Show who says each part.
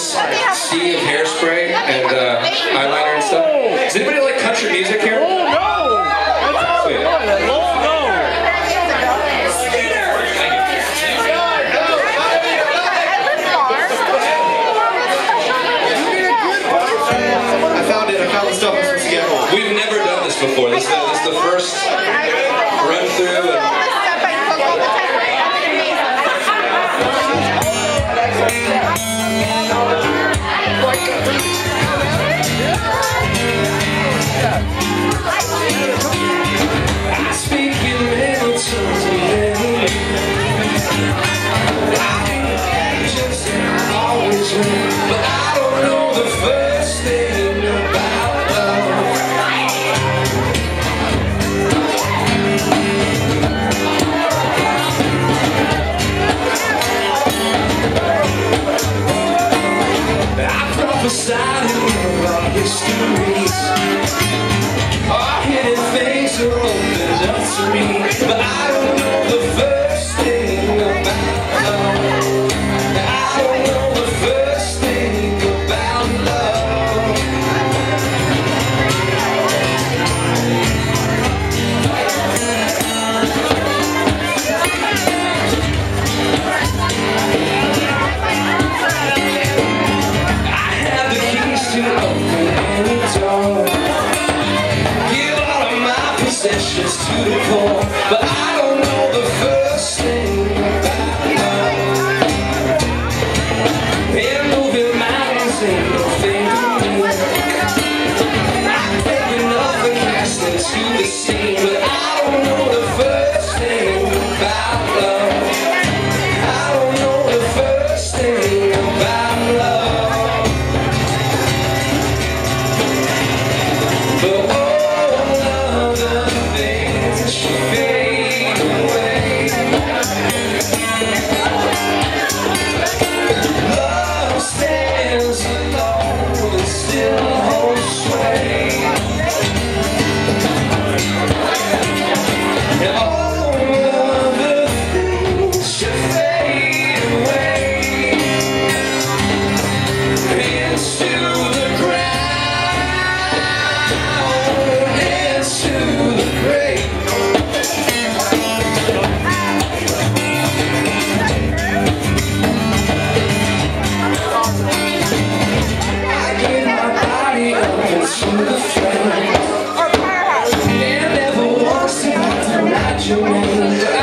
Speaker 1: sea of hairspray and uh, eyeliner and stuff. Does anybody like country music here?
Speaker 2: Oh no! That's
Speaker 1: Sweet.
Speaker 2: all good. Oh no!
Speaker 1: We've never done this before. This, uh, this is the first run through. Prophesied in our histories Our hidden things up to me to the poor But I don't know the first thing. About love And moving mountains ain't no thing to me. I think enough and cast into the sea